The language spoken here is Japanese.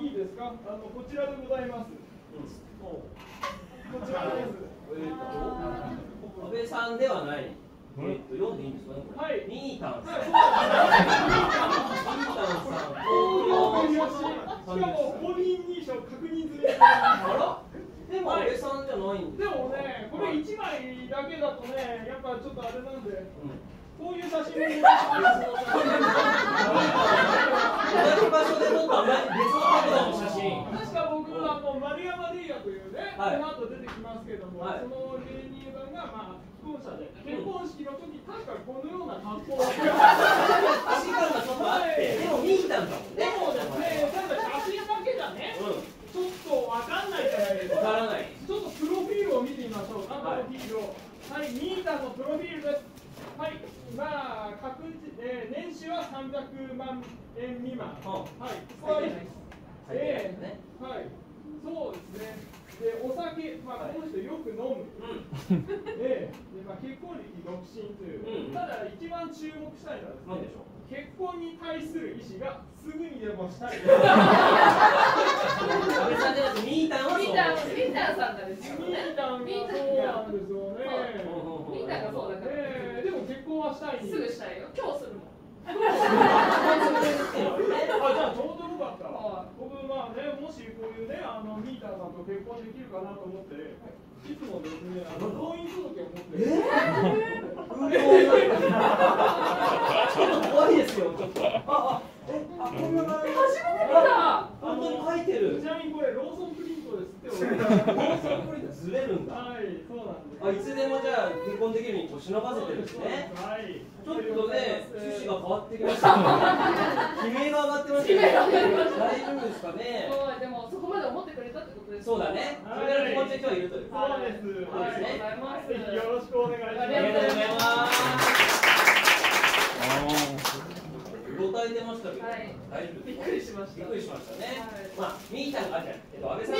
いいですか？あのこちらでございます、こちらです。えーと安倍さんではない。えーと読んでいいんですかね。はい。ミータンさん。はいミータンさん。しかも本人認証確認済み。あら？でも安倍さんじゃないんで。でもね、これ1枚だけだとね、やっぱちょっとあれなんで、うん。こういう写真も同じ場所で撮った別の角度の写真。確か僕はあの丸山レイヤというね、はいこの後出てきますけども、はいその芸人さんがまあ既婚者で結婚式の時確かこのような格好をして足感がちょっとあって、でもミータンだもんね。でもですね、ただ写真だけじゃね、うちょっとわかんないじゃないですん。わか。からない。ちょっとプロフィールを見てみましょうか、プはいロフィールを。はい、ミータのプロフィールです。はい、まあ、確実、えー、年収は300万円未満。うんはい、ここはえーはい、そうですね。で、お酒、まあ、この人よく飲む。うん。ええで、まあ、結婚歴独身という。うんただ、一番注目したいのはですね。なんでしょう結婚に対する意思がすぐにでもしたい。安倍さんじゃなくてミータンはそうミータン、ミータンさんですよミねー。タンがそうなんですよね。うんミータンがそうだから。ええでも結婚はしたいすぐしたいよ。今日するもん。あ、じゃあちょうどよかったは。僕まあね、もしこういうね、あのミータンさんと結婚できるかなと思って、いつもですね、あの婚姻届を持って。ちょっと怖いですよ。ちょっと。あ、あ、え、あ、こんな感じ。初めて見た。本当に書いてるち。なみにこれローソンプリントですって。俺ローソンプリントずれるんだ。はい、そうなんです。あ、いつでもじゃあ結婚できるようにこう忍ばせてるんですね。はい。ちょっとね、変わってきました。悲鳴が上がってましたね。悲鳴が上がりました大丈夫ですかね。そう、でも、そこまで思ってくれたってことです。そうだね。それぐら気持ちで今日はいるという。そうです。そうですねありがとうございます。ぜひよろしくお願いします。ありがとうございます。えてましたけど、はい大丈夫びっくりしましたびっくりしましたね。はいまあ、ミータンがあじゃん。えっと、安倍さん